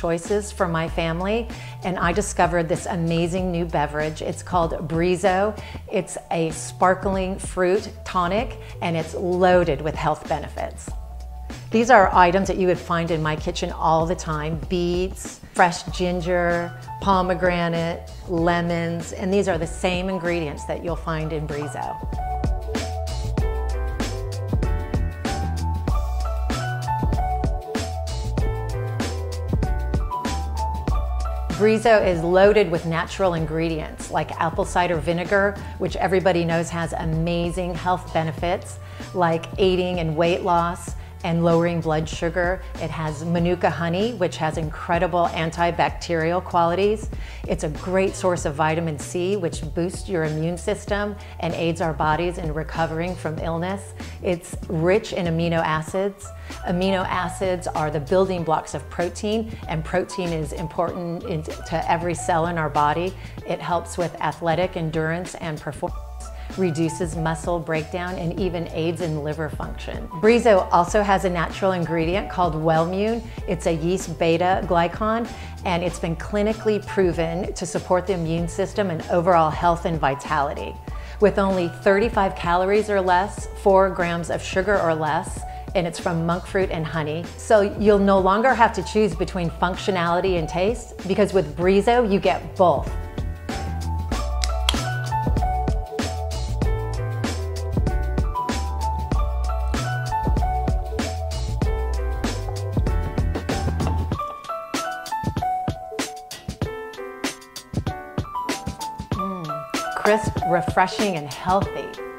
choices for my family, and I discovered this amazing new beverage. It's called Breezzo. It's a sparkling fruit tonic, and it's loaded with health benefits. These are items that you would find in my kitchen all the time. Beets, fresh ginger, pomegranate, lemons, and these are the same ingredients that you'll find in Breezzo. Breezzo is loaded with natural ingredients like apple cider vinegar, which everybody knows has amazing health benefits like aiding in weight loss, and lowering blood sugar. It has Manuka honey, which has incredible antibacterial qualities. It's a great source of vitamin C, which boosts your immune system and aids our bodies in recovering from illness. It's rich in amino acids. Amino acids are the building blocks of protein, and protein is important to every cell in our body. It helps with athletic endurance and performance reduces muscle breakdown, and even aids in liver function. Breezzo also has a natural ingredient called Wellmune. It's a yeast beta glucan, and it's been clinically proven to support the immune system and overall health and vitality. With only 35 calories or less, 4 grams of sugar or less, and it's from monk fruit and honey. So you'll no longer have to choose between functionality and taste because with Breezzo, you get both. Crisp, refreshing, and healthy.